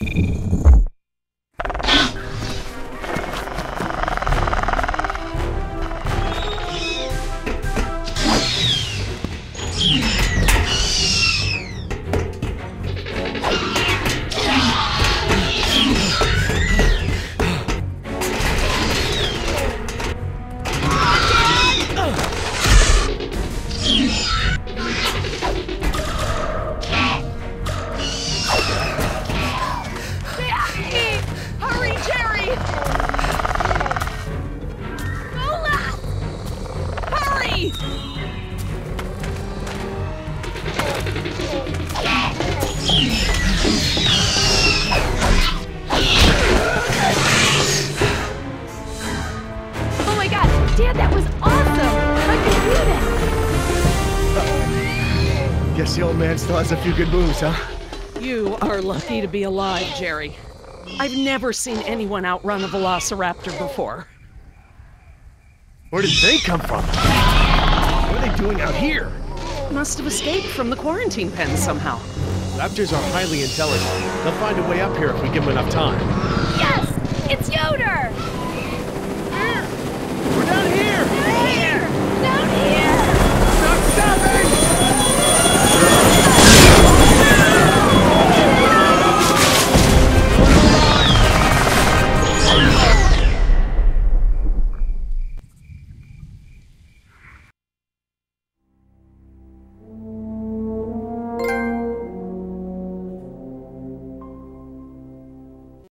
Gerry! Lola! Hurry! Oh my god, Dad, that was awesome! How'd you do that? Guess the old man still has a few good moves, huh? You are lucky to be alive, Gerry. I've never seen anyone outrun a velociraptor before. Where did they come from? What are they doing out here? Must have escaped from the quarantine pen somehow. Raptors are highly intelligent. They'll find a way up here if we give them enough time. Yes! It's Yoder!